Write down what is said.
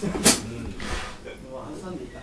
挟んでいた